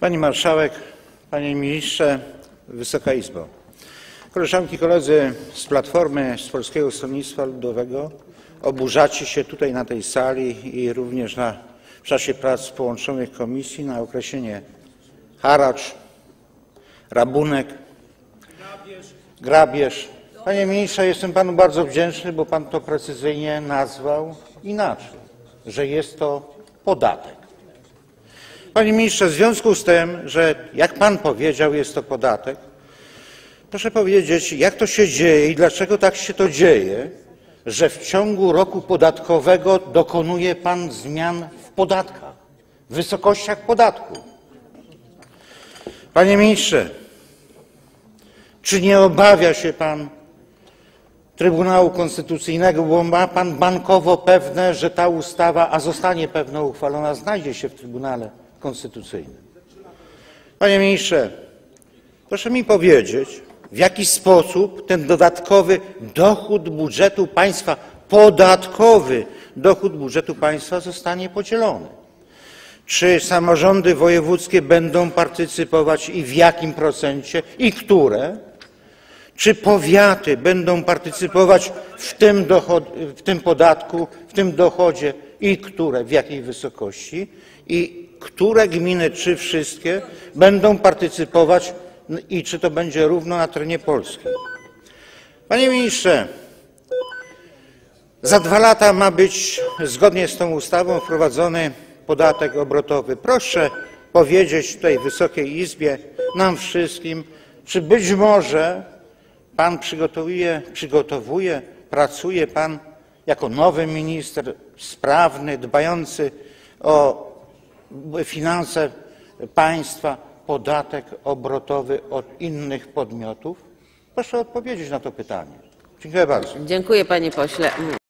Pani Marszałek, Panie Ministrze, Wysoka Izbo. Koleżanki i koledzy z Platformy, z Polskiego Stronnictwa Ludowego oburzacie się tutaj na tej sali i również na, w czasie prac połączonych komisji na określenie haracz, rabunek, grabież. Panie Ministrze, jestem Panu bardzo wdzięczny, bo Pan to precyzyjnie nazwał inaczej, że jest to podatek. Panie ministrze, w związku z tym, że jak pan powiedział, jest to podatek, proszę powiedzieć, jak to się dzieje i dlaczego tak się to dzieje, że w ciągu roku podatkowego dokonuje pan zmian w podatkach, w wysokościach podatku. Panie ministrze, czy nie obawia się pan Trybunału Konstytucyjnego, bo ma pan bankowo pewne, że ta ustawa, a zostanie pewno uchwalona, znajdzie się w Trybunale Konstytucyjnym. Panie ministrze, proszę mi powiedzieć, w jaki sposób ten dodatkowy dochód budżetu państwa, podatkowy dochód budżetu państwa zostanie podzielony. Czy samorządy wojewódzkie będą partycypować i w jakim procencie i które? Czy powiaty będą partycypować w tym, dochod, w tym podatku, w tym dochodzie i które, w jakiej wysokości? I które gminy, czy wszystkie, będą partycypować i czy to będzie równo na terenie Polski? Panie ministrze, za dwa lata ma być zgodnie z tą ustawą wprowadzony podatek obrotowy. Proszę powiedzieć tutaj Wysokiej Izbie, nam wszystkim, czy być może Pan przygotowuje, przygotowuje, pracuje Pan jako nowy minister, sprawny, dbający o finanse państwa, podatek obrotowy od innych podmiotów? Proszę odpowiedzieć na to pytanie. Dziękuję bardzo. Dziękuję panie pośle.